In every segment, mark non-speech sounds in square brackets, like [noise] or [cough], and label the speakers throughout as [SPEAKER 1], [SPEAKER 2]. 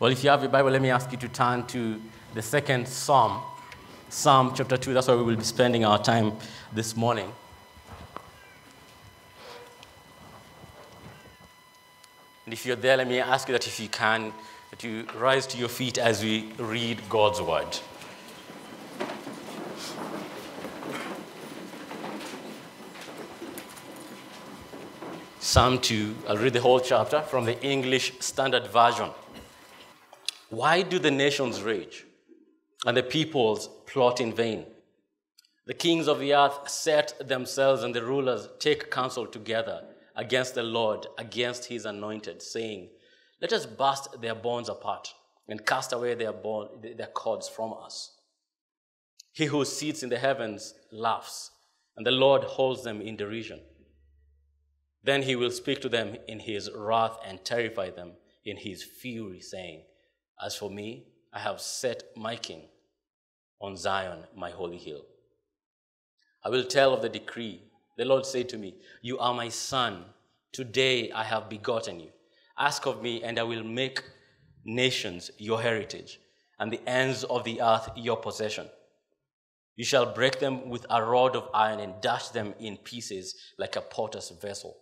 [SPEAKER 1] Well, if you have your Bible, let me ask you to turn to the second Psalm, Psalm chapter 2. That's where we will be spending our time this morning. And if you're there, let me ask you that if you can, that you rise to your feet as we read God's word. Psalm 2, I'll read the whole chapter from the English Standard Version. Why do the nations rage and the peoples plot in vain? The kings of the earth set themselves and the rulers take counsel together against the Lord, against his anointed, saying, Let us burst their bonds apart and cast away their, bond, their cords from us. He who sits in the heavens laughs, and the Lord holds them in derision. Then he will speak to them in his wrath and terrify them in his fury, saying, As for me, I have set my king on Zion, my holy hill. I will tell of the decree. The Lord said to me, You are my son. Today I have begotten you. Ask of me, and I will make nations your heritage, and the ends of the earth your possession. You shall break them with a rod of iron and dash them in pieces like a potter's vessel.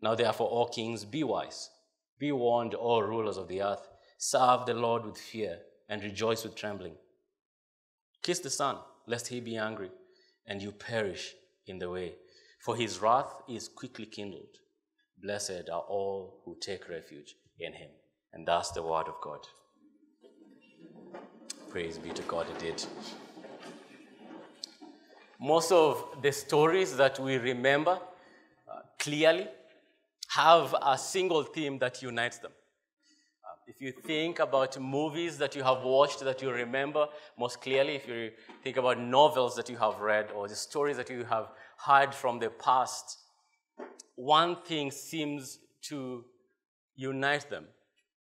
[SPEAKER 1] Now, therefore, all kings, be wise. Be warned, all rulers of the earth. Serve the Lord with fear and rejoice with trembling. Kiss the Son, lest he be angry and you perish in the way, for his wrath is quickly kindled. Blessed are all who take refuge in him. And that's the word of God. Praise be to God indeed. Most of the stories that we remember uh, clearly have a single theme that unites them. If you think about movies that you have watched that you remember most clearly, if you think about novels that you have read or the stories that you have heard from the past, one thing seems to unite them.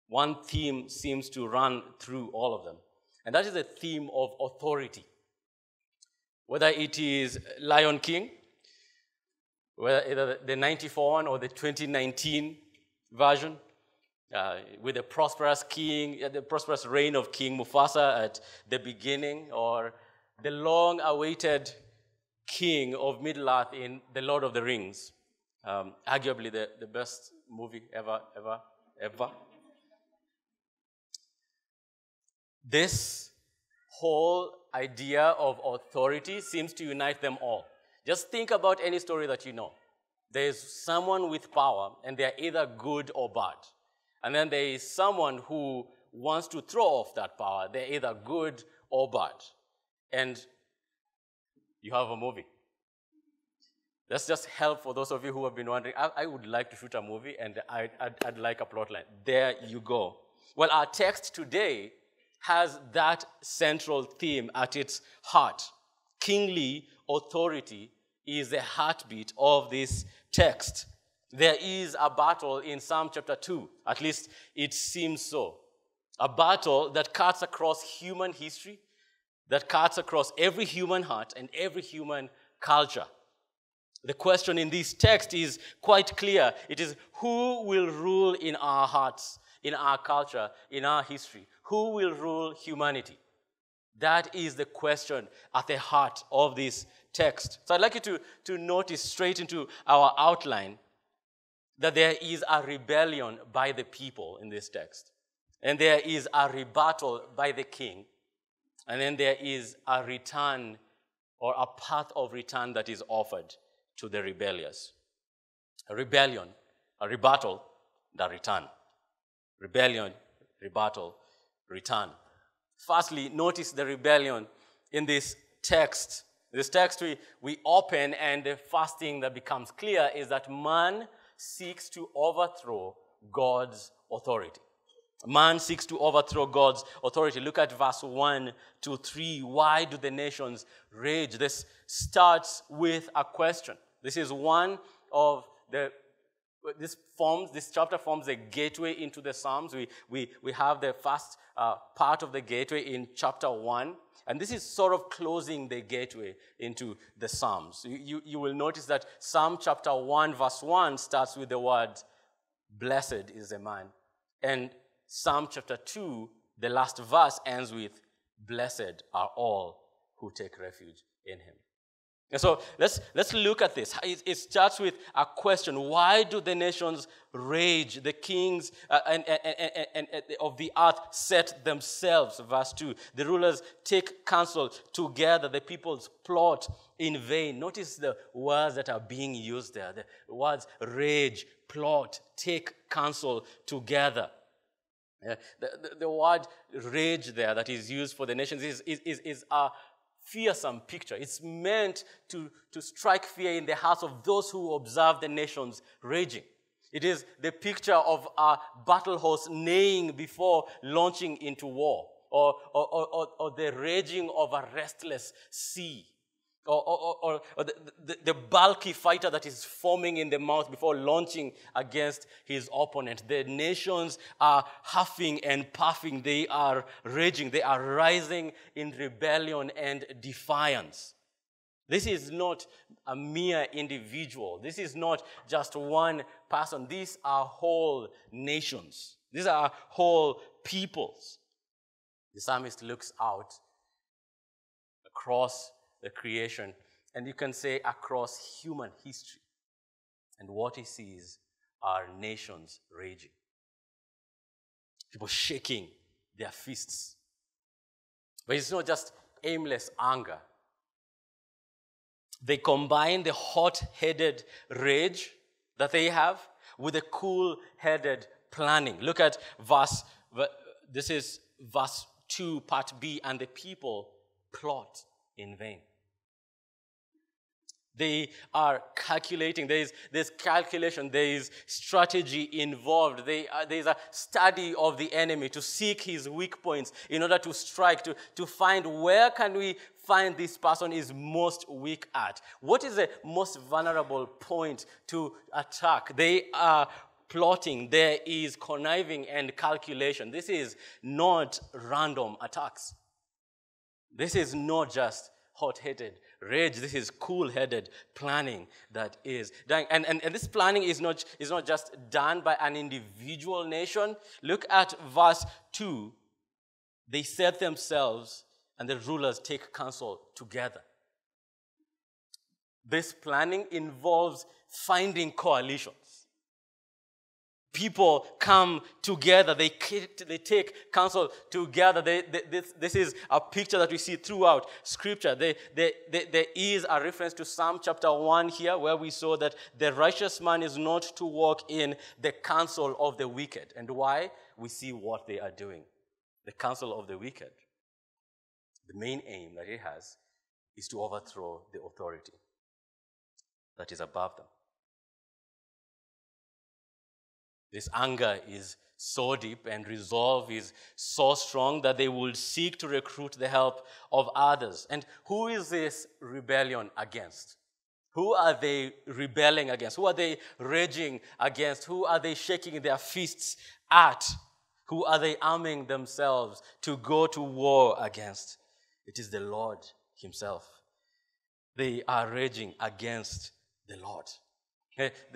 [SPEAKER 1] One theme seems to run through all of them. And that is the theme of authority. Whether it is Lion King, whether the 94 one or the 2019 version, uh, with the prosperous king, uh, the prosperous reign of King Mufasa at the beginning, or the long awaited king of Middle Earth in The Lord of the Rings. Um, arguably the, the best movie ever, ever, ever. This whole idea of authority seems to unite them all. Just think about any story that you know. There's someone with power, and they're either good or bad. And then there is someone who wants to throw off that power. They're either good or bad. And you have a movie. That's just help for those of you who have been wondering. I, I would like to shoot a movie, and I, I'd, I'd like a plot line. There you go. Well, our text today has that central theme at its heart kingly authority is the heartbeat of this text. There is a battle in Psalm chapter 2, at least it seems so. A battle that cuts across human history, that cuts across every human heart and every human culture. The question in this text is quite clear. It is who will rule in our hearts, in our culture, in our history? Who will rule humanity? That is the question at the heart of this text. So I'd like you to, to notice straight into our outline that there is a rebellion by the people in this text. And there is a rebuttal by the king. And then there is a return or a path of return that is offered to the rebellious. A rebellion, a rebuttal, the return. Rebellion, rebuttal, return. Firstly, notice the rebellion in this text. This text we, we open, and the first thing that becomes clear is that man seeks to overthrow God's authority. Man seeks to overthrow God's authority. Look at verse 1 to 3. Why do the nations rage? This starts with a question. This is one of the this forms this chapter forms a gateway into the psalms we, we, we have the first uh, part of the gateway in chapter 1 and this is sort of closing the gateway into the psalms you, you, you will notice that psalm chapter 1 verse 1 starts with the word blessed is the man and Psalm chapter 2, the last verse ends with, Blessed are all who take refuge in him. And so let's, let's look at this. It, it starts with a question Why do the nations rage? The kings uh, and, and, and, of the earth set themselves. Verse 2. The rulers take counsel together, the peoples plot in vain. Notice the words that are being used there the words rage, plot, take counsel together. The, the, the, word rage there that is used for the nations is, is, is, is a fearsome picture. It's meant to, to strike fear in the hearts of those who observe the nations raging. It is the picture of a battle horse neighing before launching into war, or, or, or, or the raging of a restless sea or, or, or the, the, the, bulky fighter that is forming in the mouth before launching against his opponent. The nations are huffing and puffing. They are raging. They are rising in rebellion and defiance. This is not a mere individual. This is not just one person. These are whole nations. These are whole peoples. The psalmist looks out across the creation, and you can say across human history. And what he sees are nations raging, people shaking their fists. But it's not just aimless anger. They combine the hot headed rage that they have with the cool headed planning. Look at verse, this is verse 2, part B, and the people plot in vain. They are calculating. There is there's calculation. There is strategy involved. They, uh, there is a study of the enemy to seek his weak points in order to strike, to, to find where can we find this person is most weak at. What is the most vulnerable point to attack? They are plotting. There is conniving and calculation. This is not random attacks. This is not just hot-headed rage. This is cool-headed planning that is done. And, and, and this planning is not, is not just done by an individual nation. Look at verse 2. They set themselves and the rulers take counsel together. This planning involves finding coalitions people come together they, they take counsel together. They, they, this, this is a picture that we see throughout scripture. They, there is a reference to psalm chapter 1 here where we saw that the righteous man is not to walk in the counsel of the wicked. And why? We see what they are doing. The counsel of the wicked. The main aim that it has is to overthrow the authority that is above them this anger is so deep and resolve is so strong that they will seek to recruit the help of others. And who is this rebellion against? Who are they rebelling against? Who are they raging against? Who are they shaking their fists at? Who are they arming themselves to go to war against? It is the Lord Himself. They are raging against the Lord.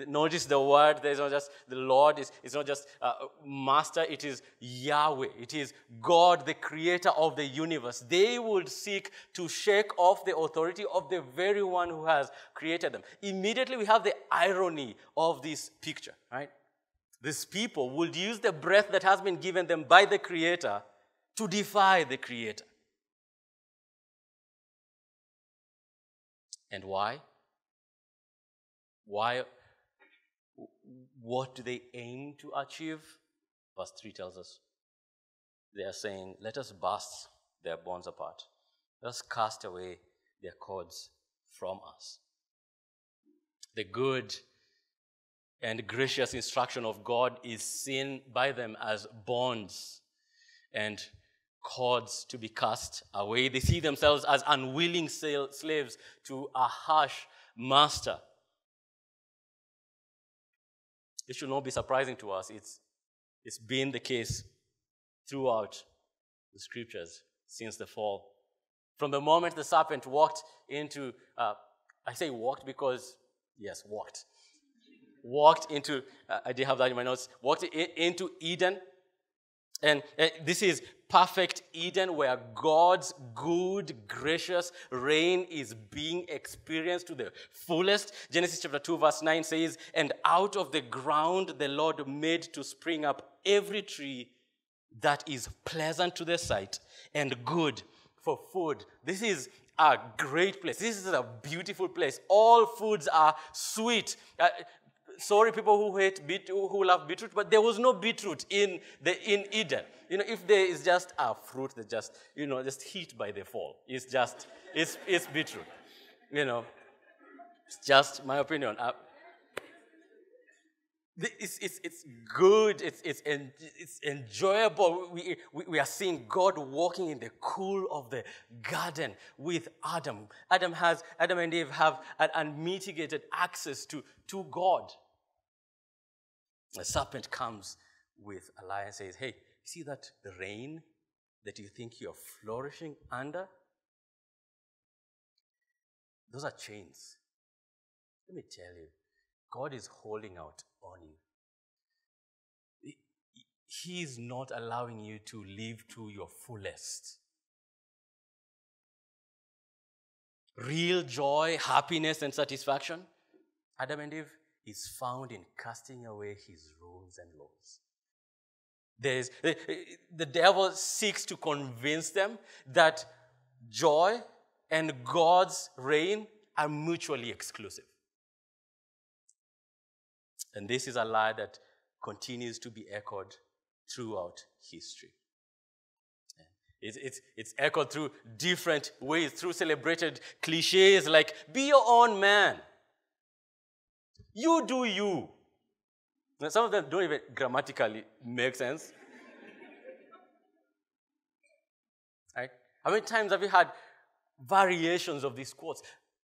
[SPEAKER 1] Notice the word, there's not just the Lord, is it's not just uh, master, it is Yahweh. It is God, the creator of the universe. They would seek to shake off the authority of the very one who has created them. Immediately, we have the irony of this picture, right? These people would use the breath that has been given them by the creator to defy the creator. And why? Why? What do they aim to achieve? Verse 3 tells us they are saying, Let us burst their bonds apart. Let us cast away their cords from us. The good and gracious instruction of God is seen by them as bonds and cords to be cast away. They see themselves as unwilling slaves to a harsh master. This should not be surprising to us. It's, it's been the case throughout the scriptures since the fall. From the moment the serpent walked into, uh, I say walked because, yes, walked. Walked into, uh, I did have that in my notes, walked in, into Eden. And this is perfect Eden where God's good, gracious reign is being experienced to the fullest. Genesis chapter 2, verse 9 says, And out of the ground the Lord made to spring up every tree that is pleasant to the sight and good for food. This is a great place. This is a beautiful place. All foods are sweet. Uh, sorry, people who hate beet, who love beetroot, but there was no beetroot in the in Eden. You know, if there is just a fruit that just you know just hit by the fall, it's just it's it's beetroot. You know, it's just my opinion. Uh, it's, it's, it's good, it's, it's, en, it's enjoyable. We, we, we are seeing God walking in the cool of the garden with Adam. Adam, has, Adam and Eve have an unmitigated access to, to God. The serpent comes with a lie and says, Hey, you see that reign that you think you're flourishing under? Those are chains. Let me tell you, God is holding out on you. He is not allowing you to live to your fullest. Real joy, happiness, and satisfaction, Adam and Eve, is found in casting away his rules and laws. There's, eh, eh, the devil seeks to convince them that joy and God's reign are mutually exclusive. And this is a lie that continues to be echoed throughout history. It's, it's, it's echoed through different ways, through celebrated cliches like, be your own man. You do you. Now, some of them don't even grammatically make sense. right? How many times have you had variations of these quotes?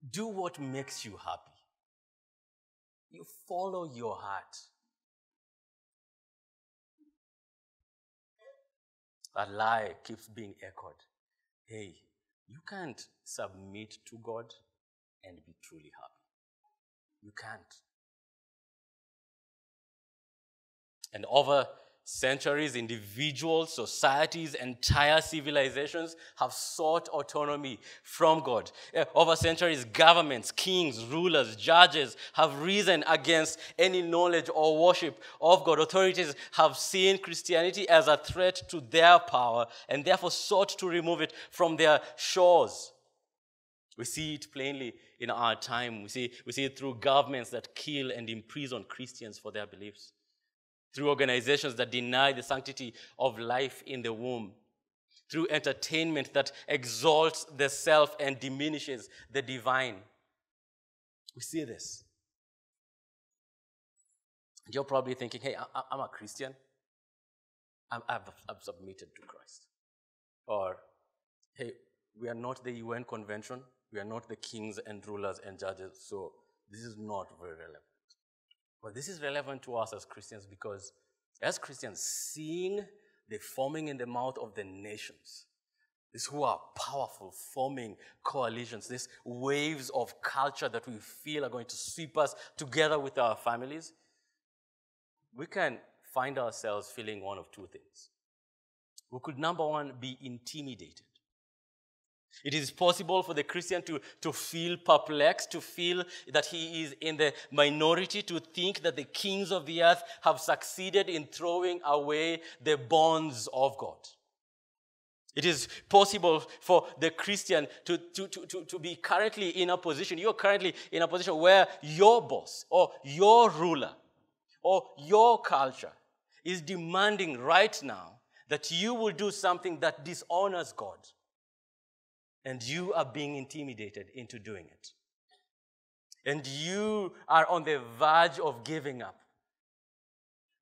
[SPEAKER 1] Do what makes you happy. You follow your heart. That lie keeps being echoed. Hey, you can't submit to God and be truly happy. You can't. And over centuries, individuals, societies, entire civilizations have sought autonomy from God. Over centuries, governments, kings, rulers, judges have risen against any knowledge or worship of God. Authorities have seen Christianity as a threat to their power and therefore sought to remove it from their shores. We see it plainly in our time. We see, we see it through governments that kill and imprison Christians for their beliefs through organizations that deny the sanctity of life in the womb, through entertainment that exalts the self and diminishes the divine. We see this. You're probably thinking, hey, I'm a Christian. I've, I've submitted to Christ. Or, hey, we are not the UN convention. We are not the kings and rulers and judges. So this is not very relevant. But this is relevant to us as Christians because as Christians, seeing the forming in the mouth of the nations, these who are powerful, forming coalitions, these waves of culture that we feel are going to sweep us together with our families, we can find ourselves feeling one of two things. We could, number one, be intimidated it is possible for the Christian to, to feel perplexed, to feel that he is in the minority, to think that the kings of the earth have succeeded in throwing away the bonds of God. It is possible for the Christian to, to, to, to, to be currently in a position, you're currently in a position where your boss or your ruler or your culture is demanding right now that you will do something that dishonors God and you are being intimidated into doing it. And you are on the verge of giving up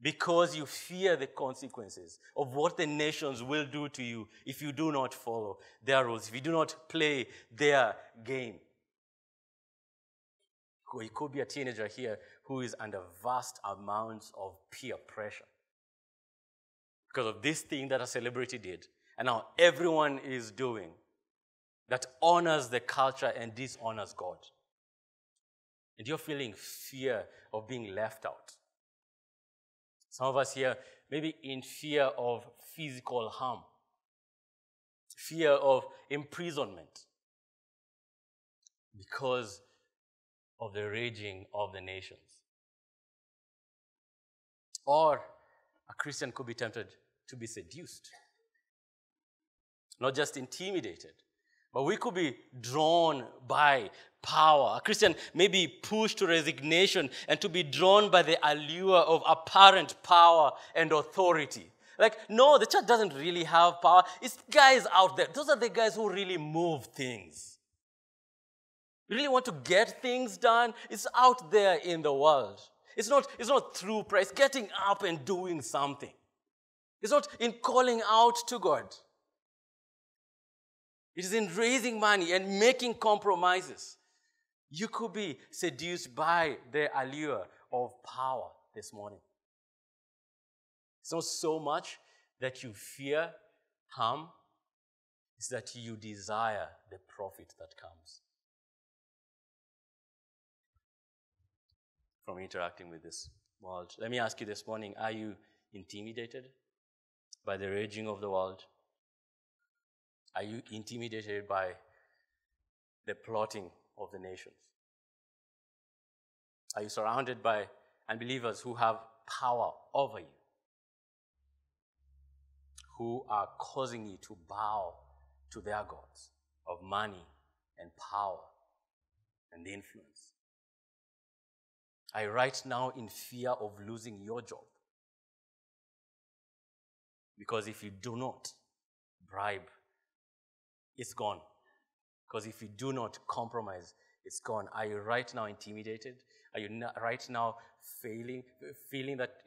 [SPEAKER 1] because you fear the consequences of what the nations will do to you if you do not follow their rules, if you do not play their game. You could be a teenager here who is under vast amounts of peer pressure because of this thing that a celebrity did, and now everyone is doing that honors the culture and dishonors God. And you're feeling fear of being left out. Some of us here, maybe in fear of physical harm, fear of imprisonment, because of the raging of the nations. Or a Christian could be tempted to be seduced, not just intimidated, but we could be drawn by power. A Christian may be pushed to resignation and to be drawn by the allure of apparent power and authority. Like, no, the church doesn't really have power. It's guys out there. Those are the guys who really move things. You really want to get things done? It's out there in the world. It's not, it's not through prayer, it's getting up and doing something. It's not in calling out to God. It is in raising money and making compromises. You could be seduced by the allure of power this morning. It's not so much that you fear harm, it's that you desire the profit that comes from interacting with this world. Let me ask you this morning are you intimidated by the raging of the world? Are you intimidated by the plotting of the nations? Are you surrounded by unbelievers who have power over you? Who are causing you to bow to their gods of money and power and influence? Are you right now in fear of losing your job? Because if you do not bribe, it's gone. Because if you do not compromise, it's gone. Are you right now intimidated? Are you right now failing, feeling that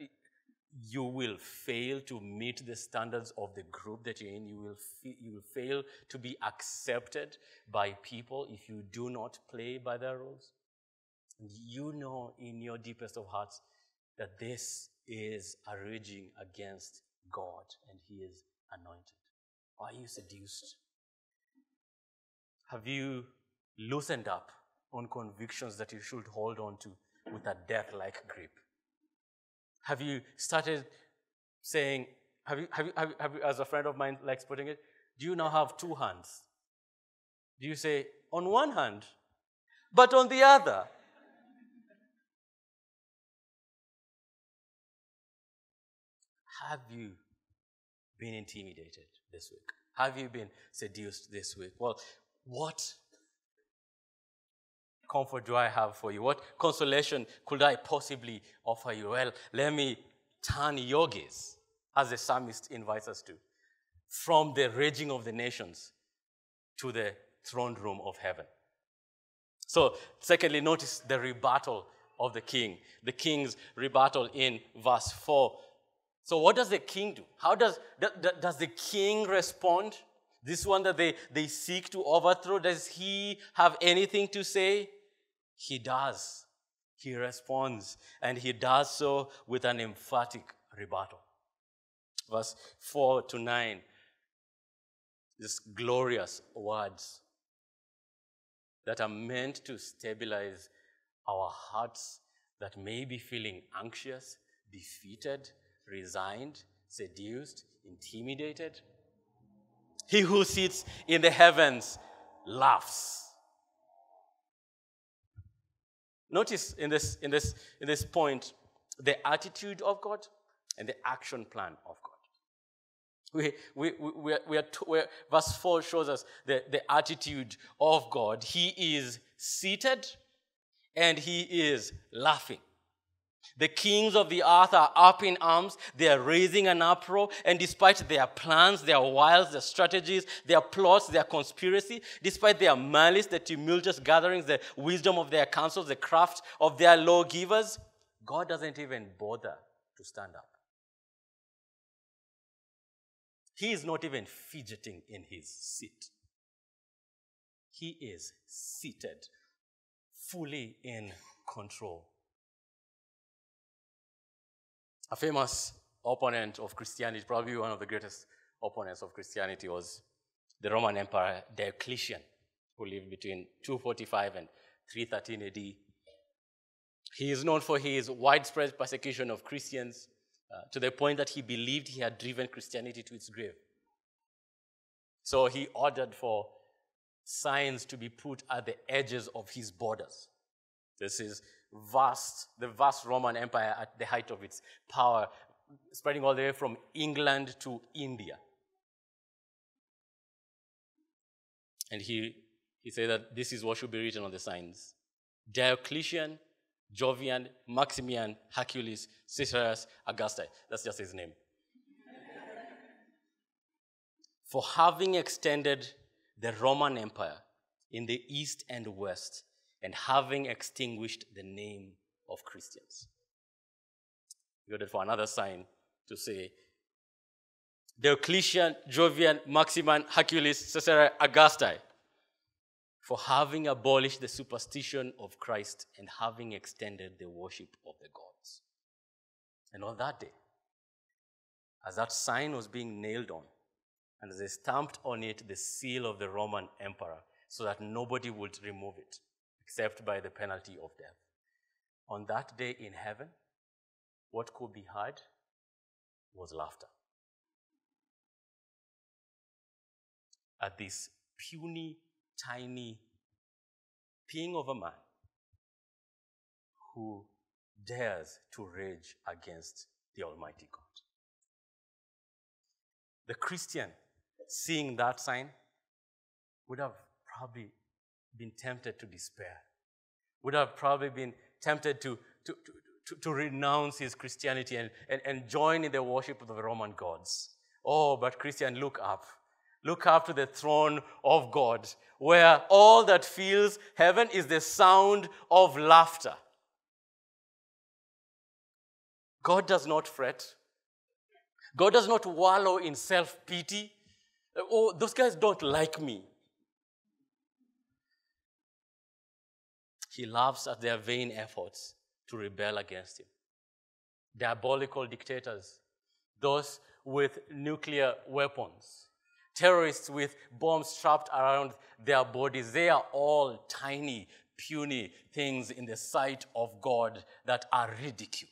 [SPEAKER 1] you will fail to meet the standards of the group that you're in? You will, you will fail to be accepted by people if you do not play by their rules? You know in your deepest of hearts that this is a raging against God and He is anointed. Are you seduced? Have you loosened up on convictions that you should hold on to with a death like grip? Have you started saying, have you, have, you, have, you, have you, as a friend of mine likes putting it, do you now have two hands? Do you say, on one hand, but on the other? Have you been intimidated this week? Have you been seduced this week? Well, what comfort do I have for you? What consolation could I possibly offer you? Well, let me turn your gaze, as the psalmist invites us to, from the raging of the nations to the throne room of heaven. So, secondly, notice the rebuttal of the king. The king's rebuttal in verse 4. So, what does the king do? How does, does the king respond? This one that they, they seek to overthrow, does he have anything to say? He does. He responds, and he does so with an emphatic rebuttal. Verse 4 to 9, these glorious words that are meant to stabilize our hearts that may be feeling anxious, defeated, resigned, seduced, intimidated. He who sits in the heavens laughs. Notice in this, in this, in this point the attitude of God and the action plan of God. We, we, we, we are, we are, verse 4 shows us the, the attitude of God. He is seated and he is laughing. The kings of the earth are up in arms. They are raising an uproar. And despite their plans, their wiles, their strategies, their plots, their conspiracy, despite their malice, the tumultuous gatherings, the wisdom of their councils, the craft of their lawgivers, God doesn't even bother to stand up. He is not even fidgeting in his seat. He is seated, fully in control. A famous opponent of Christianity, probably one of the greatest opponents of Christianity, was the Roman Emperor Diocletian, who lived between 245 and 313 AD. He is known for his widespread persecution of Christians, uh, to the point that he believed he had driven Christianity to its grave. So he ordered for signs to be put at the edges of his borders. This is vast, the vast Roman Empire at the height of its power, spreading all the way from England to India. And he, he said that this is what should be written on the signs Diocletian, Jovian, Maximian, Hercules, Caesarus, Augustus. That's just his name. For having extended the Roman Empire in the east and west, and having extinguished the name of Christians. We got for another sign to say Diocletian, Jovian, Maximian, Hercules, Caesar, Augusti, for having abolished the superstition of Christ and having extended the worship of the gods. And on that day, as that sign was being nailed on, and they stamped on it the seal of the Roman emperor so that nobody would remove it except by the penalty of death. On that day in heaven, what could be heard was laughter. At this puny, tiny thing of a man who dares to rage against the Almighty God. The Christian seeing that sign would have probably been tempted to despair, would have probably been tempted to, to, to, to, renounce his Christianity and, and, and join in the worship of the Roman gods. Oh, but Christian, look up. Look up to the throne of God, where all that fills heaven is the sound of laughter. God does not fret. God does not wallow in self pity. Oh, those guys don't like me. He laughs at their vain efforts to rebel against him. Diabolical dictators, those with nuclear weapons, terrorists with bombs strapped around their bodies, they are all tiny, puny things in the sight of God that are ridiculed.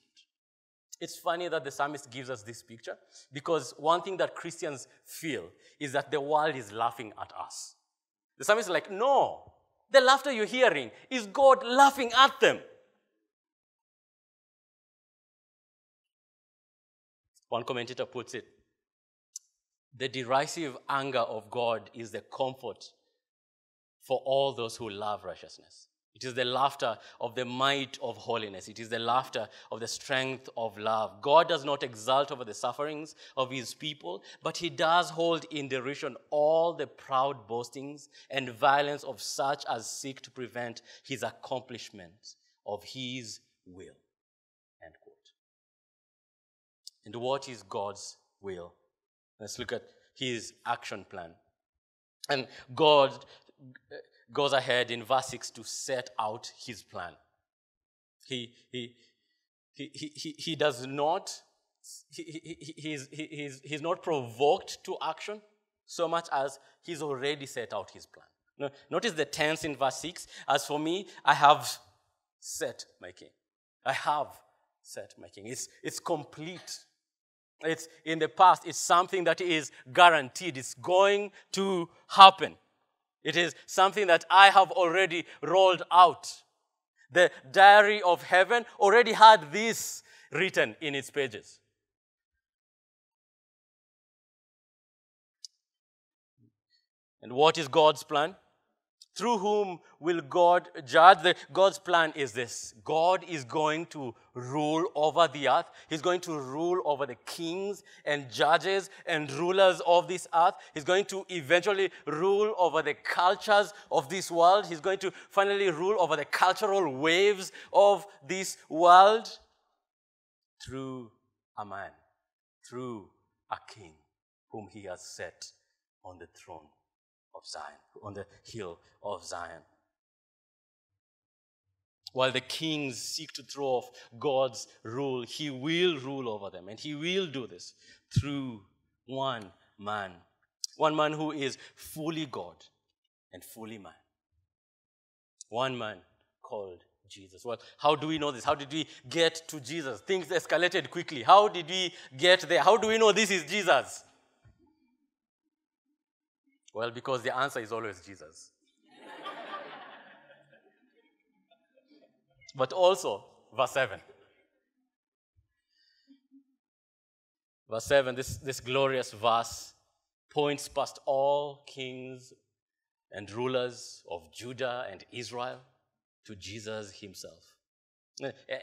[SPEAKER 1] It's funny that the psalmist gives us this picture because one thing that Christians feel is that the world is laughing at us. The psalmist is like, no, the laughter you're hearing is God laughing at them. One commentator puts it the derisive anger of God is the comfort for all those who love righteousness. It is the laughter of the might of holiness. It is the laughter of the strength of love. God does not exult over the sufferings of his people, but he does hold in derision all the proud boastings and violence of such as seek to prevent his accomplishment of his will. End quote. And what is God's will? Let's look at his action plan. And God goes ahead in verse 6 to set out his plan. He, he, he, he, he, does not, he, he, he's, he's, he's not provoked to action so much as he's already set out his plan. Notice the tense in verse 6. As for me, I have set my king. I have set my king. It's, it's complete. It's in the past. It's something that is guaranteed. It's going to happen. It is something that I have already rolled out. The diary of heaven already had this written in its pages. And what is God's plan? Through whom will God judge? The, God's plan is this God is going to rule over the earth. He's going to rule over the kings and judges and rulers of this earth. He's going to eventually rule over the cultures of this world. He's going to finally rule over the cultural waves of this world through a man, through a king whom he has set on the throne of Zion, on the hill of Zion. While the kings seek to throw off God's rule, he will rule over them. And he will do this through one man. One man who is fully God and fully man. One man called Jesus. Well, how do we know this? How did we get to Jesus? Things escalated quickly. How did we get there? How do we know this is Jesus? Well, because the answer is always Jesus. but also, verse 7. Verse 7, this, this glorious verse points past all kings and rulers of Judah and Israel to Jesus himself.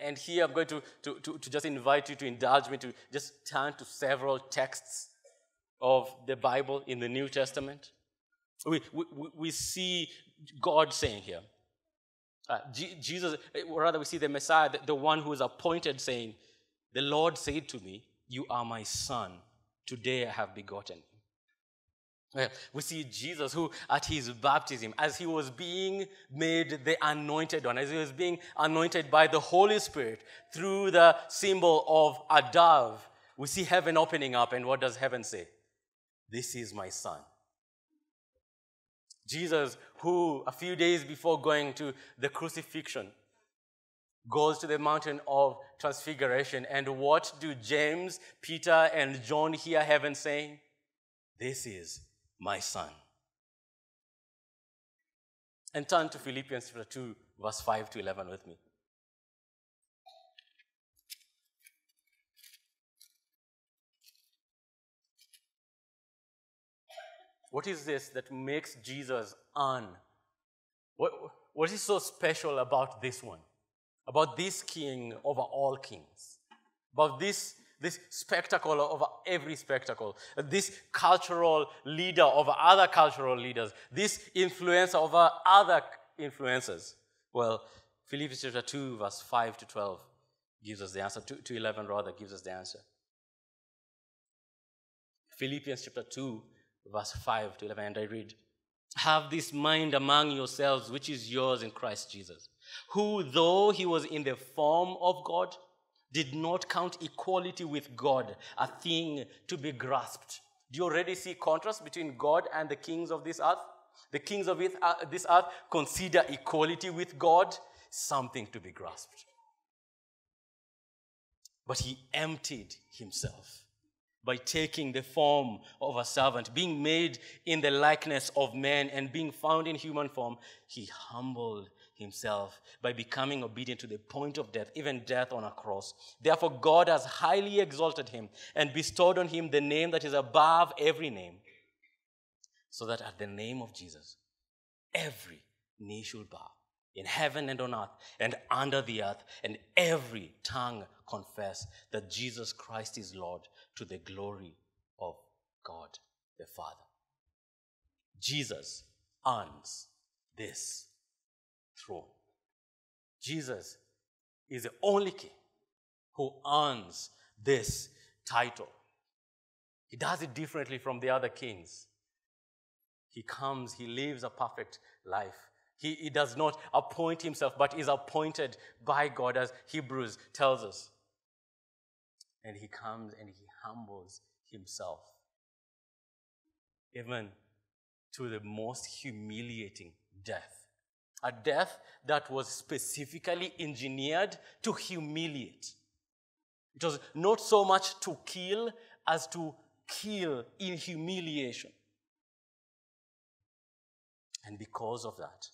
[SPEAKER 1] And here I'm going to, to, to, to, just invite you to indulge me to just turn to several texts of the Bible in the New Testament. We, we, we see God saying here, uh, G- Jesus, or rather, we see the Messiah, the, the one who is appointed, saying, The Lord said to me, You are my son. Today I have begotten we see Jesus, who at his baptism, as he was being made the anointed one, as he was being anointed by the Holy Spirit through the symbol of a dove, we see heaven opening up. And what does heaven say? This is my son. Jesus, who a few days before going to the crucifixion, goes to the mountain of transfiguration. And what do James, Peter, and John hear heaven saying? This is my son. And turn to Philippians chapter 2, verse 5 to 11 with me. What is this that makes Jesus un? What, what is so special about this one? About this king over all kings? About this this spectacle over every spectacle, this cultural leader over other cultural leaders, this influencer over other influencers. Well, Philippians chapter 2, verse 5 to 12 gives us the answer, 2 to 11 rather gives us the answer. Philippians chapter 2, verse 5 to 11, and I read, Have this mind among yourselves, which is yours in Christ Jesus, who, though he was in the form of God, did not count equality with God a thing to be grasped. Do you already see contrast between God and the kings of this earth? The kings of uh, this earth consider equality with God something to be grasped. But he emptied himself by taking the form of a servant, being made in the likeness of men, and being found in human form, he humbled himself by becoming obedient to the point of death, even death on a cross. Therefore, God has highly exalted him and bestowed on him the name that is above every name, so that at the name of Jesus, every knee should bow in heaven and on earth and under the earth, and every tongue confess that Jesus Christ is Lord to the glory of God the Father. Jesus earns this throne. Jesus is the only king who earns this title. He does it differently from the other kings. He comes, he lives a perfect life. He, he does not appoint himself, but is appointed by God, as Hebrews tells us. And he comes and he humbles himself, even to the most humiliating death a death that was specifically engineered to humiliate. It was not so much to kill as to kill in humiliation. And because of that,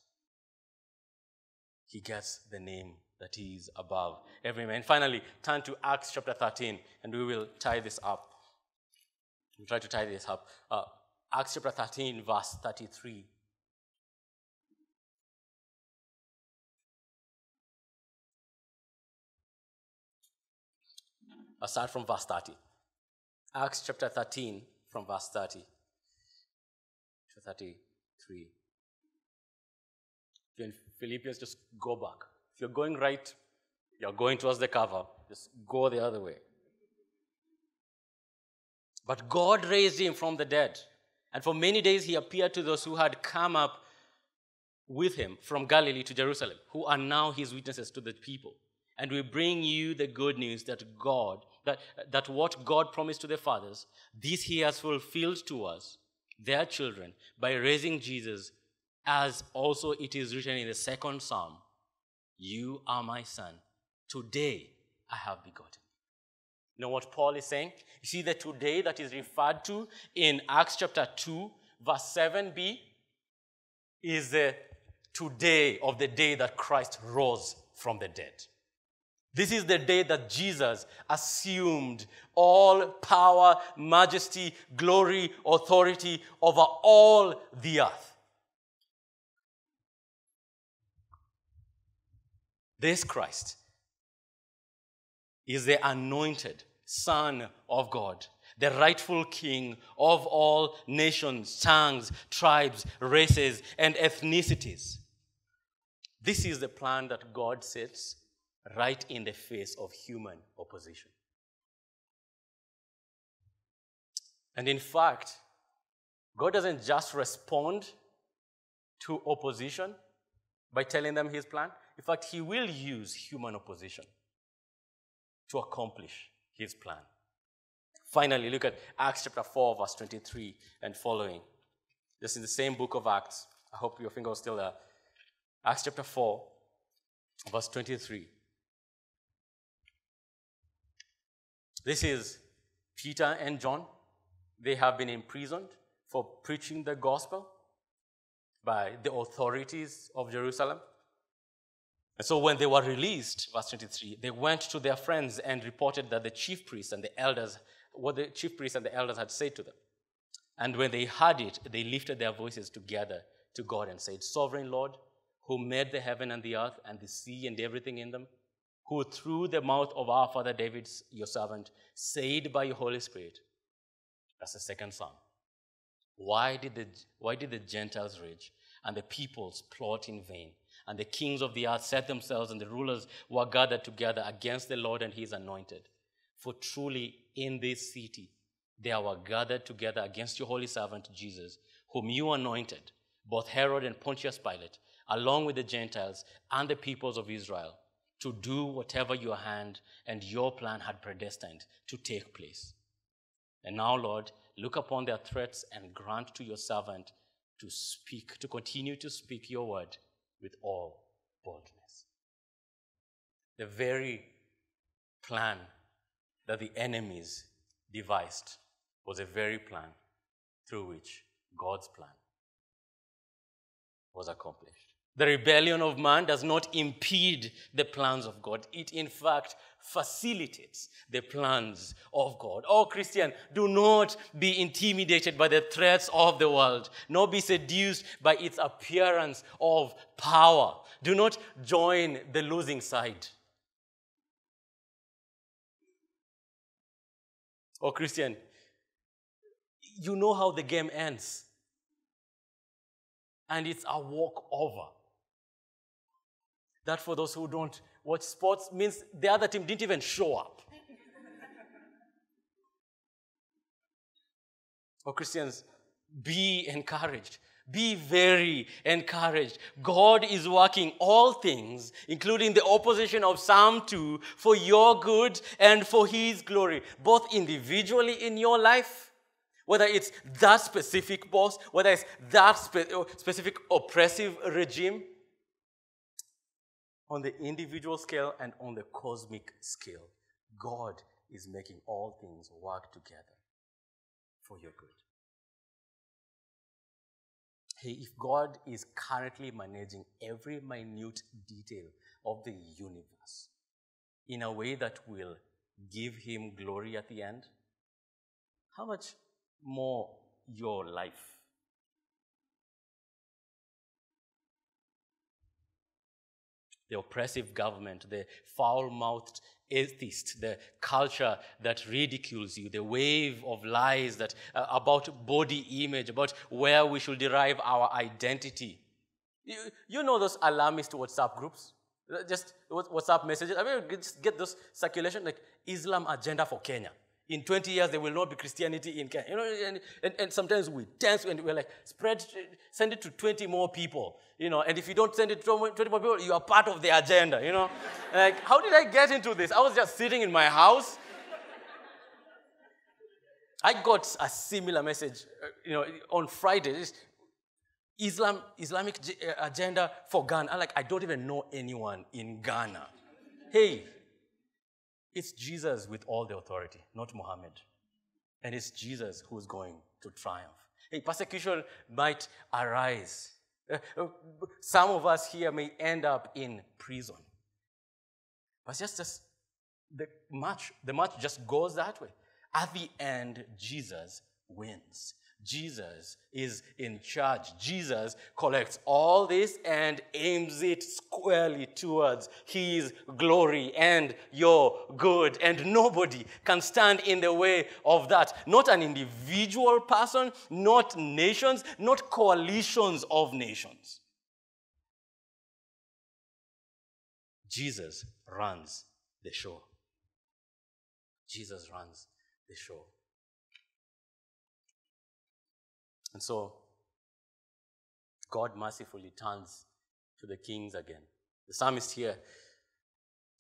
[SPEAKER 1] he gets the name that he above every man. And finally, turn to Acts chapter 13, and we will tie this up. We'll try to tie this up. Uh, Acts chapter 13, verse 33. I'll start from verse 30. Acts chapter 13, from verse 30 to 33. If in Philippians, just go back. If you're going right, you're going towards the cover, just go the other way. But God raised him from the dead. And for many days he appeared to those who had come up with him from Galilee to Jerusalem, who are now his witnesses to the people. And we bring you the good news that God, that, that what God promised to the fathers, this he has fulfilled to us, their children, by raising Jesus, as also it is written in the second psalm You are my son. Today I have begotten. You know what Paul is saying? You see the today that is referred to in Acts chapter 2, verse 7b, is the today of the day that Christ rose from the dead. This is the day that Jesus assumed all power, majesty, glory, authority over all the earth. This Christ is the anointed Son of God, the rightful King of all nations, tongues, tribes, races, and ethnicities. This is the plan that God sets right in the face of human opposition. And in fact, God doesn't just respond to opposition by telling them his plan. In fact, he will use human opposition to accomplish his plan. Finally, look at Acts chapter 4, verse 23 and following. Just in the same book of Acts. I hope your finger is still there. Acts chapter 4, verse 23. This is Peter and John. They have been imprisoned for preaching the gospel by the authorities of Jerusalem. And so when they were released, verse 23, they went to their friends and reported that the chief priests and the elders, what the chief priests and the elders had said to them. And when they heard it, they lifted their voices together to God and said, Sovereign Lord, who made the heaven and the earth and the sea and everything in them, who through the mouth of our father David, your servant, said by your Holy Spirit, that's the second psalm. Why did the, why did the Gentiles rage and the peoples plot in vain? And the kings of the earth set themselves, and the rulers were gathered together against the Lord and his anointed. For truly in this city they were gathered together against your holy servant Jesus, whom you anointed, both Herod and Pontius Pilate, along with the Gentiles and the peoples of Israel, to do whatever your hand and your plan had predestined to take place. And now, Lord, look upon their threats and grant to your servant to speak, to continue to speak your word with all boldness. The very plan that the enemies devised was a very plan through which God's plan was accomplished. The rebellion of man does not impede the plans of God. It, in fact, facilitates the plans of God. Oh, Christian, do not be intimidated by the threats of the world, nor be seduced by its appearance of power. Do not join the losing side. Oh, Christian, you know how the game ends. And it's a walk over. That for those who don't watch sports means the other team didn't even show up. oh, Christians, be encouraged. Be very encouraged. God is working all things, including the opposition of Psalm 2, for your good and for His glory, both individually in your life, whether it's that specific boss, whether it's that spe- specific oppressive regime, on the individual scale and on the cosmic scale, God is making all things work together for your good. Hey, if God is currently managing every minute detail of the universe in a way that will give him glory at the end, how much more your life the oppressive government, the foul mouthed atheist, the culture that ridicules you, the wave of lies that, uh, about body image, about where we should derive our identity. You, you know those alarmist WhatsApp groups? Just WhatsApp messages. I mean, just get those circulation like Islam agenda for Kenya. In 20 years, there will not be Christianity in Kenya. You know, and, and, and sometimes we tense and we're like, spread, send it to 20 more people. You know, and if you don't send it to 20 more people, you are part of the agenda, you know. [laughs] like, how did I get into this? I was just sitting in my house. I got a similar message, uh, you know, on Friday. Islam, Islamic uh, agenda for Ghana. I'm like, I don't even know anyone in Ghana. Hey, it's Jesus with all the authority, not Muhammad. And it's Jesus who's going to triumph. Hey, persecution might arise. Uh, uh, some of us here may end up in prison. But just, just the march, the march just goes that way. At the end, Jesus wins. Jesus is in charge. Jesus collects all this and aims it squarely towards his glory and your good. And nobody can stand in the way of that. Not an individual person, not nations, not coalitions of nations. Jesus runs the show. Jesus runs the show. And so, God mercifully turns to the kings again. The psalmist here,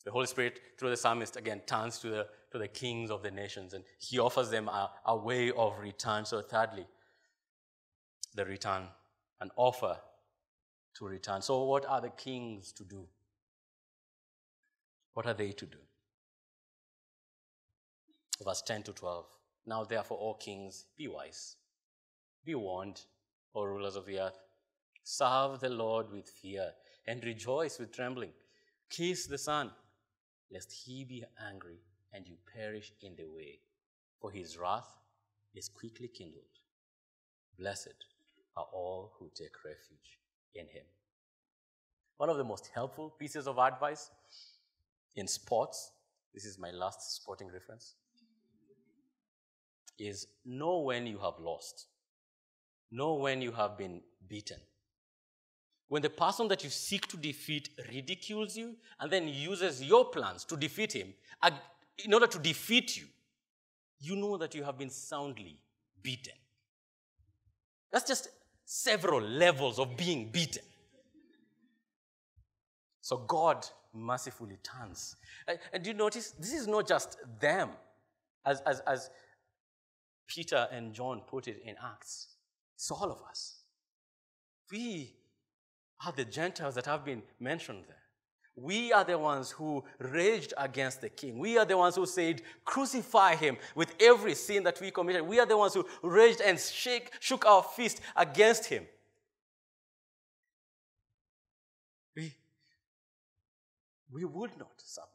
[SPEAKER 1] the Holy Spirit, through the psalmist, again, turns to the, to the kings of the nations and he offers them a, a way of return. So, thirdly, the return, an offer to return. So, what are the kings to do? What are they to do? Verse 10 to 12. Now, therefore, all kings, be wise be warned, O rulers of the earth. Serve the Lord with fear and rejoice with trembling. Kiss the Son, lest he be angry and you perish in the way, for his wrath is quickly kindled. Blessed are all who take refuge in him. One of the most helpful pieces of advice in sports, this is my last sporting reference, is know when you have lost. Know when you have been beaten. When the person that you seek to defeat ridicules you and then uses your plans to defeat him in order to defeat you, you know that you have been soundly beaten. That's just several levels of being beaten. So God mercifully turns. And, do you notice this is not just them, as, as, as Peter and John put it in Acts. It's all of us. We are the Gentiles that have been mentioned there. We are the ones who raged against the king. We are the ones who said, Crucify him with every sin that we committed. We are the ones who raged and shake, shook our fist against him. We, we would not submit.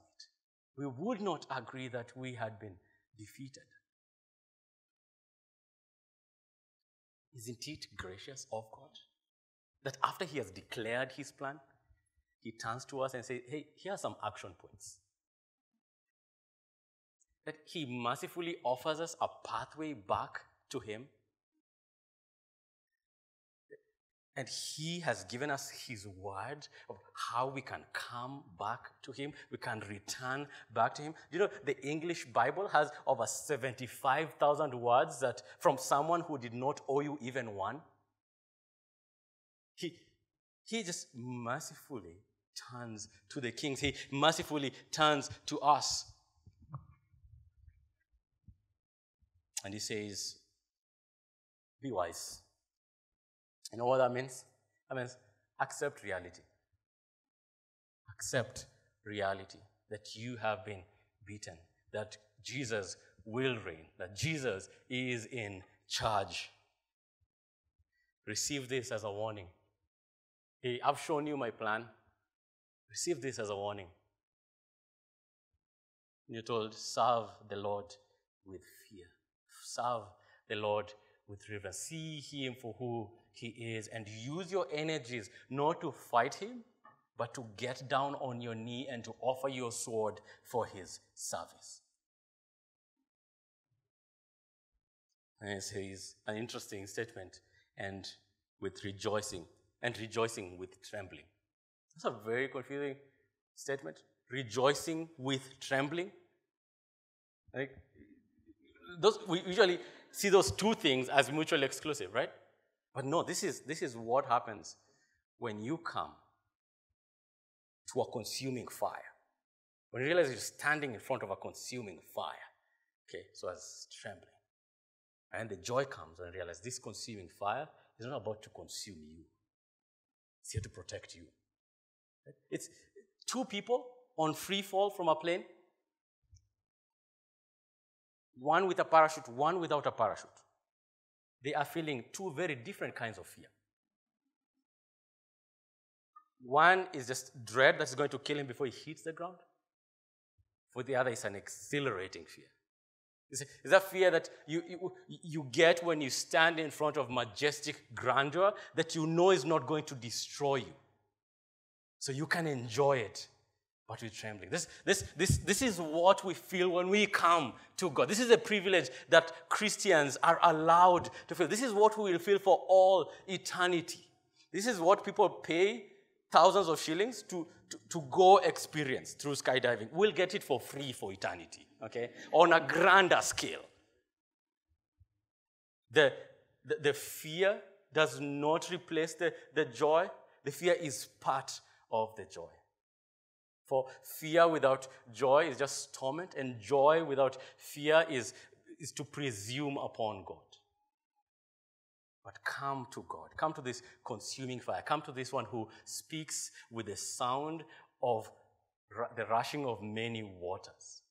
[SPEAKER 1] We would not agree that we had been defeated. Isn't it gracious of God? That after He has declared His plan, He turns to us and says, Hey, here are some action points. That He mercifully offers us a pathway back to Him And He has given us His word of how we can come back to Him, we can return back to Him. You know, the English Bible has over 75,000 words that from someone who did not owe you even one. He, he just mercifully turns to the kings, He mercifully turns to us. And He says, Be wise you know what that means? That means accept reality. Accept reality that you have been beaten, that Jesus will reign, that Jesus is in charge. Receive this as a warning. Hey, I've shown you my plan. Receive this as a warning. You're told, serve the Lord with fear. Serve the Lord with reverence. See him for who he is and use your energies not to fight him, but to get down on your knee and to offer your sword for his service. And it says an interesting statement, and with rejoicing, and rejoicing with trembling. That's a very confusing statement. Rejoicing with trembling. Like, those, we usually see those two things as mutually exclusive, right? But no, this is, this is what happens when you come to a consuming fire. When you realize you're standing in front of a consuming fire. Okay, so as trembling. And the joy comes I realize this consuming fire is not about to consume you, it's here to protect you. It's two people on free fall from a plane, one with a parachute, one without a parachute. They are feeling two very different kinds of fear. One is just dread that's going to kill him before he hits the ground. For the other, is an exhilarating fear. Is that fear that you, you, you get when you stand in front of majestic grandeur that you know is not going to destroy you. So you can enjoy it, but with trembling. This, this, this, this is what we feel when we come to God. This is a privilege that Christians are allowed to feel. This is what we will feel for all eternity. This is what people pay thousands of shillings to, to, to, go experience through skydiving. We'll get it for free for eternity, okay? On a grander scale. The, the, the fear does not replace the, the joy, the fear is part of the joy. For fear without joy is just torment, and joy without fear is, is to presume upon God. But come to God. Come to this consuming fire. Come to this one who speaks with the sound of the rushing of many waters.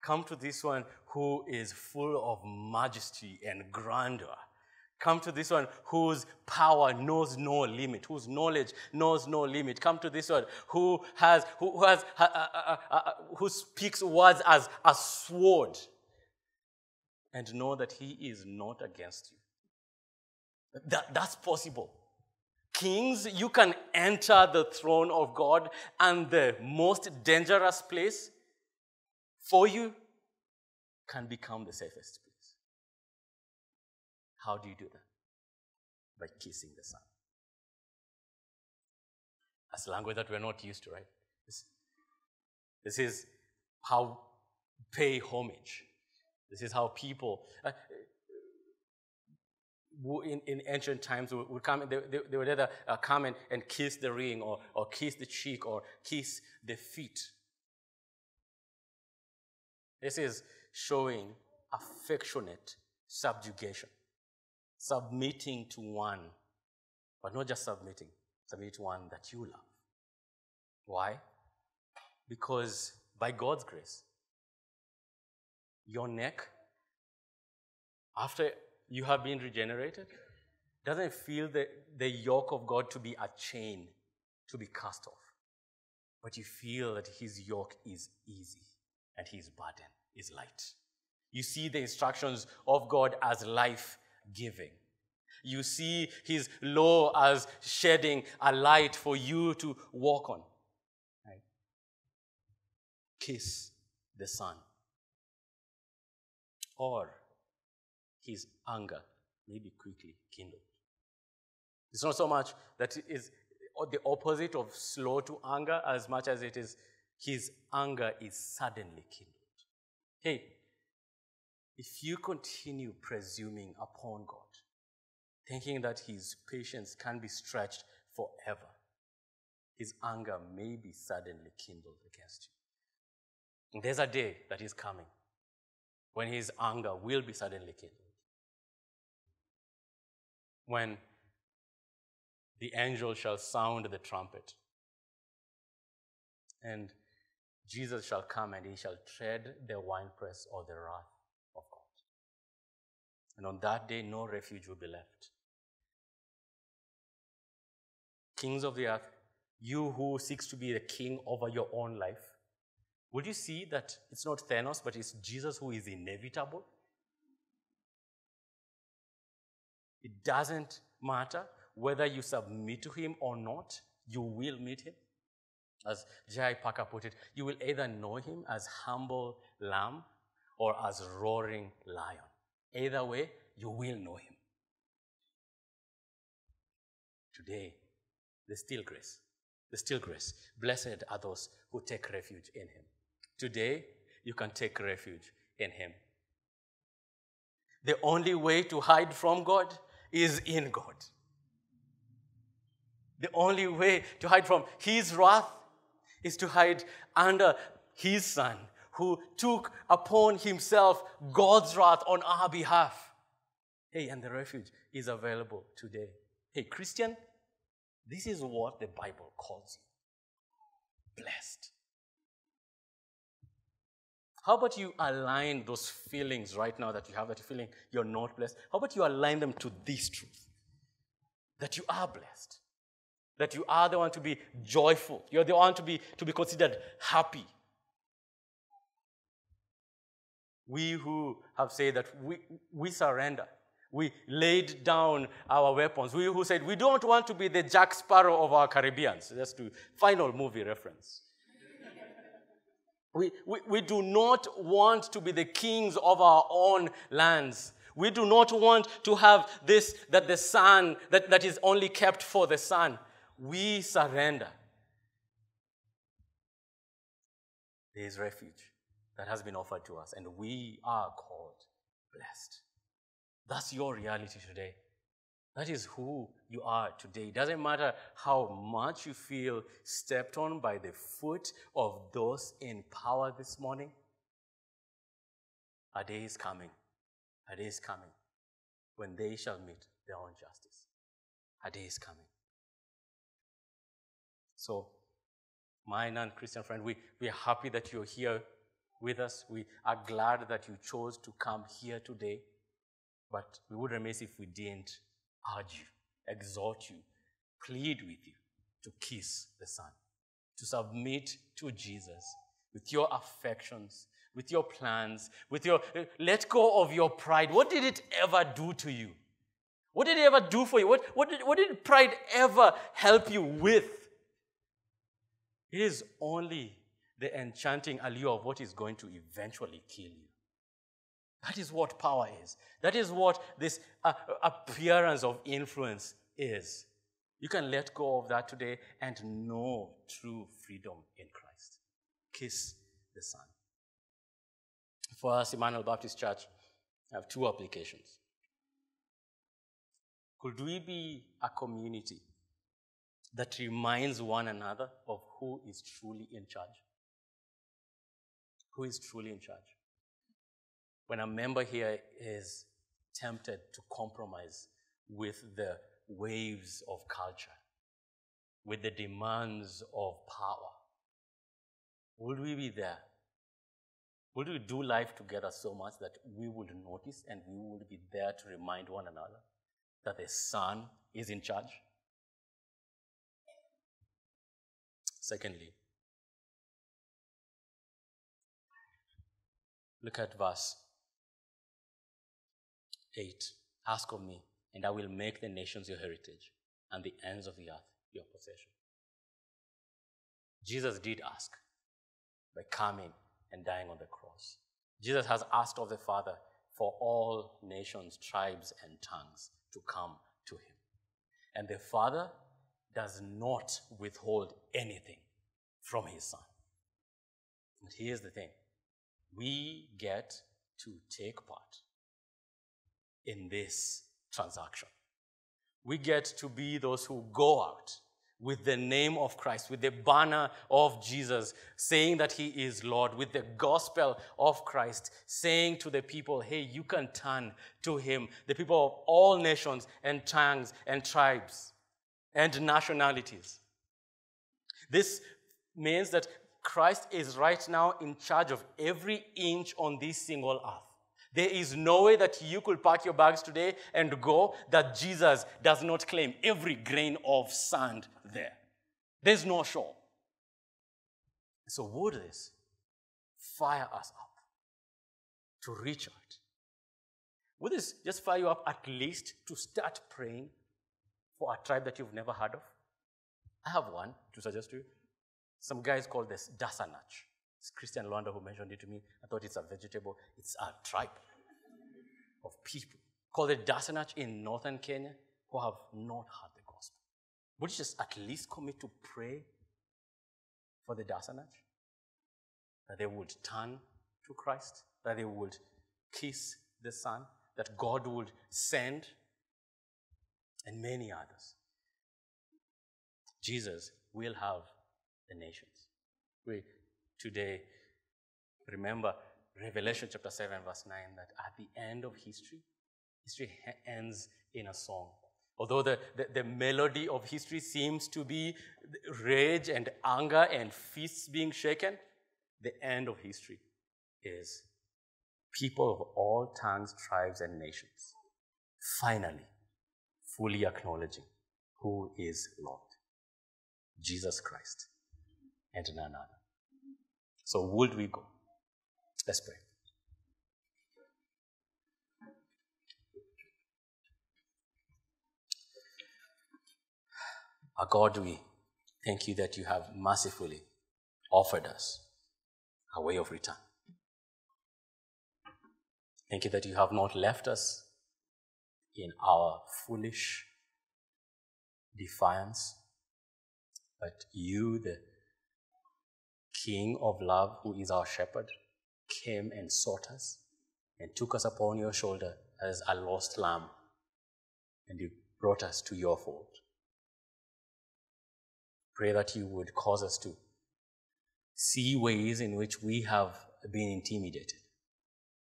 [SPEAKER 1] Come to this one who is full of majesty and grandeur. Come to this one whose power knows no limit, whose knowledge knows no limit. Come to this one who has, who, has, uh, uh, uh, who speaks words as a sword, and know that he is not against you. That, that's possible. Kings, you can enter the throne of God, and the most dangerous place for you can become the safest place. How do you do that? By kissing the Son. That's language that we're not used to, right? This, this is how pay homage. This is how people. Uh, in, in ancient times would come, they, they, they would either uh, come and, and kiss the ring or, or kiss the cheek or kiss the feet. This is showing affectionate subjugation, submitting to one, but not just submitting, submit to one that you love. Why? Because by God's grace, your neck, after you have been regenerated, doesn't feel the, the yoke of God to be a chain to be cast off. But you feel that his yoke is easy and his burden is light. You see the instructions of God as life giving. You see his law as shedding a light for you to walk on. Right? Kiss the Son. Or his anger may be quickly kindled. It's not so much that it is the opposite of slow to anger as much as it is his anger is suddenly kindled. Hey, if you continue presuming upon God, thinking that his patience can be stretched forever, his anger may be suddenly kindled against you. And there's a day that is coming when his anger will be suddenly kindled when the angel shall sound the trumpet. And Jesus shall come and he shall tread the winepress of the wrath. And on that day, no refuge will be left. Kings of the earth, you who seeks to be the king over your own life, would you see that it's not Thanos, but it's Jesus who is inevitable? It doesn't matter whether you submit to him or not, you will meet him. As J.I. Packer put it, you will either know him as humble lamb or as roaring lion. Either way, you will know him. Today, there's still grace. There's still grace. Blessed are those who take refuge in him. Today, you can take refuge in him. The only way to hide from God is in God. The only way to hide from His wrath is to hide under His Son, who took upon himself God's wrath on our behalf. Hey, and the refuge is available today. Hey, Christian, this is what the Bible calls you blessed. How about you align those feelings right now that you have that feeling you're not blessed? How about you align them to this truth that you are blessed? That you are the one to be joyful. You're the one to be, to be considered happy. We who have said that we, we surrender, we laid down our weapons. We who said we don't want to be the Jack Sparrow of our Caribbeans. That's to final movie reference. we, we, we do not want to be the kings of our own lands. We do not want to have this that the sun that, that is only kept for the Son we surrender, there is refuge that has been offered to us, and we are called blessed. That's your reality today. That is who you are today. It doesn't matter how much you feel stepped on by the foot of those in power this morning. A day is coming. A day is coming when they shall meet their own justice. A day is coming. So, my non Christian friend, we, we are happy that you're here with us. We are glad that you chose to come here today. But we would remiss if we didn't urge you, exhort you, plead with you to kiss the Son, to submit to Jesus with your affections, with your plans, with your eh, let go of your pride. What did it ever do to you? What did it ever do for you? What, what, did, what did pride ever help you with? It is only the enchanting allure of what is going to eventually kill you. That is what power is. That is what this uh, appearance of influence is. You can let go of that today and know true freedom in Christ. Kiss the Son. For us, Emmanuel Baptist Church, I have two applications. Could we be a community that reminds one another of who is truly in charge. Who is truly in charge? When a member here is tempted to compromise with the waves of culture, with the demands of power, would we be there? Would we do life together so much that we would notice and we would be there to remind one another that the Son is in charge? Secondly, look at verse 8. Ask of me, and I will make the nations your heritage, and the ends of the earth your possession. Jesus did ask by coming and dying on the cross. Jesus has asked of the Father for all nations, tribes, and tongues to come to him. And the Father does not withhold anything from his son. But here's the thing we get to take part in this transaction. We get to be those who go out with the name of Christ, with the banner of Jesus, saying that He is Lord, with the gospel of Christ, saying to the people, hey, you can turn to Him, the people of all nations and tongues and tribes and nationalities. This means that Christ is right now in charge of every inch on this single earth. There is no way that you could pack your bags today and go that Jesus does not claim every grain of sand there. There's no shore. So, would this fire us up to reach out? Would this just fire you up at least to start praying for a tribe that you've never heard of? I have one to suggest to you. Some guys call this dasanach. It's Christian Lwanda who mentioned it to me. I thought it's a vegetable. It's a tribe of people called the dasanach in northern Kenya who have not heard the gospel. Would you just at least commit to pray for the dasanach? That they would turn to Christ, that they would kiss the Son, that God would send and many others. Jesus will have the nations. We today remember Revelation chapter 7, verse 9, that at the end of history, history ends in a song. Although the, the, the, melody of history seems to be rage and anger and fists being shaken, the end of history is people of all tongues, tribes, and nations finally fully acknowledging who is Lord Jesus Christ and none other. So, would we go? Let's pray. Our God, we thank you that you have mercifully offered us a way of return. Thank you that you have not left us in our foolish defiance, but you, the King of love, who is our shepherd, came and sought us and took us upon your shoulder as a lost lamb, and you brought us to your fold. Pray that you would cause us to see ways in which we have been intimidated,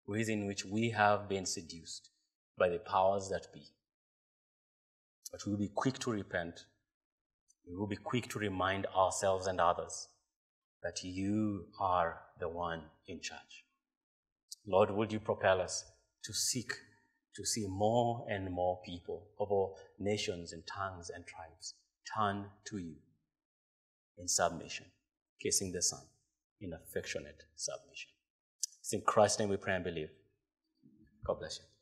[SPEAKER 1] ways in which we have been seduced by the powers that be. But we will be quick to repent. We will be quick to remind ourselves and others that you are the one in charge. Lord, would you propel us to seek to see more and more people of all nations and tongues and tribes turn to you in submission, kissing the Son in affectionate submission. It's in Christ's name we pray and believe. God bless you.